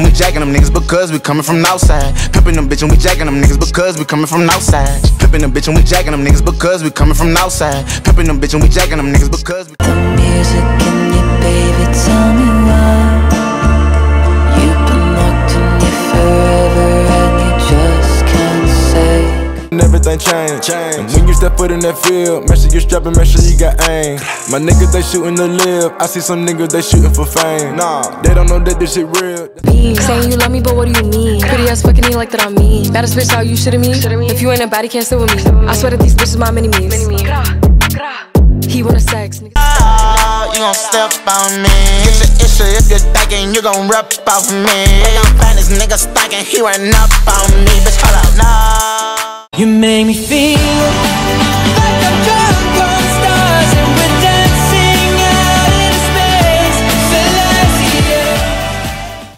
and we jacking them niggas because we coming from outside. Pimping them bitch and we jacking them niggas because we coming from outside. Pimping them bitch and we jacking them niggas because we coming from outside. Pimping them bitch and we jacking them niggas because we. The music everything change. And when you step foot in that field, make sure you strapping, make sure you got aim. My niggas, they shooting to live. I see some niggas, they shooting for fame. Nah, they don't know that this shit real. Be saying you love me, but what do you mean? Pretty ass fucking me like that I'm me. Baddest bitch, how you shitting me? If you ain't a baddie, can't sit with me. I swear that these bitches my mini me's. He wanna sex, nigga. Oh, you gon' step on me. It's the issue if you're thinking you gon' rip off me. They gon' find this nigga stinking, he ran up on me. Bitch, hold up, no. You make me feel like I'm drunk on stars and we're dancing out in space. Celestial.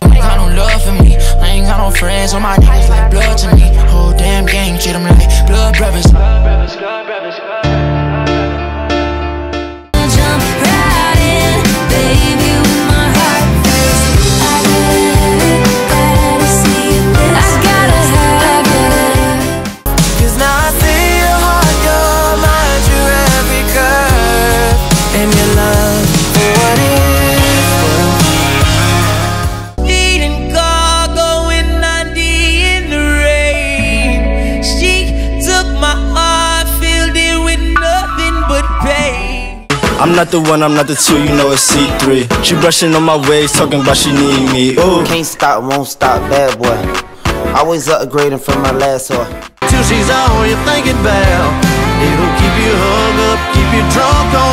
I ain't got no love for me. I ain't got no friends. All my niggas like blood to me. Whole damn gang treat them like blood brothers. Jump I see your heart, your mind, your every curve. And your love for what it is. Eating cargo in 90 in the rain. She took my heart, filled it with nothing but pain. I'm not the one, I'm not the two, you know it's C3. She brushing on my waist, talking about she need me. Ooh. Can't stop, won't stop, bad boy. Always upgrading from my last one. Till she's all you're thinking about. It'll keep you hung up, keep you drunk on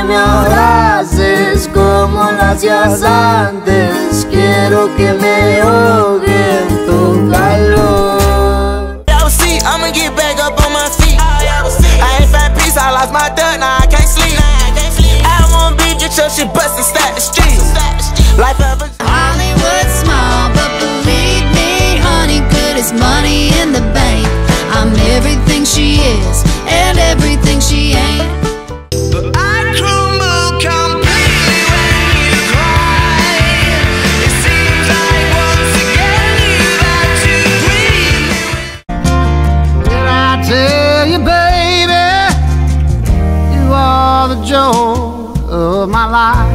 que me abraces como lo hacías antes. Quiero que me ahogue en tu calor. Y'all see, I'ma get back up on my feet. I ain't find peace, I lost my dirt, now I can't sleep. I won't be get your shit bustin', stack the streets. Life of a Hollywood smile, but believe me, honey, good as money in the bank. I'm everything she is of my life?